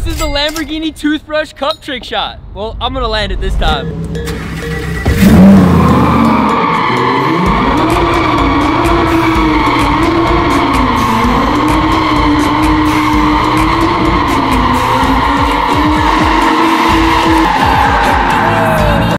This is the Lamborghini toothbrush cup trick shot. Well, I'm gonna land it this time.